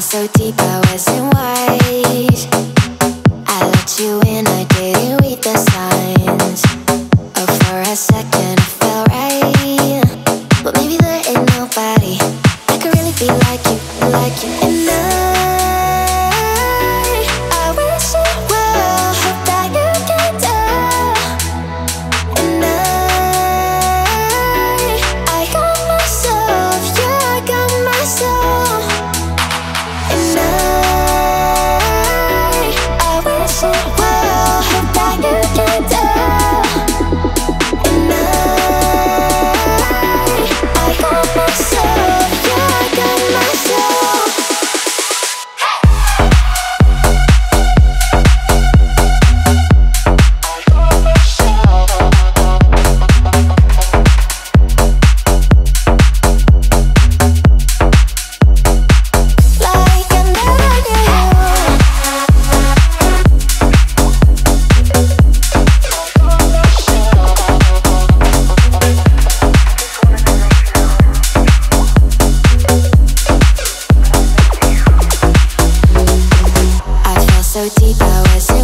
so deep, I wasn't wise. I let you in, I didn't Shut. so deep I was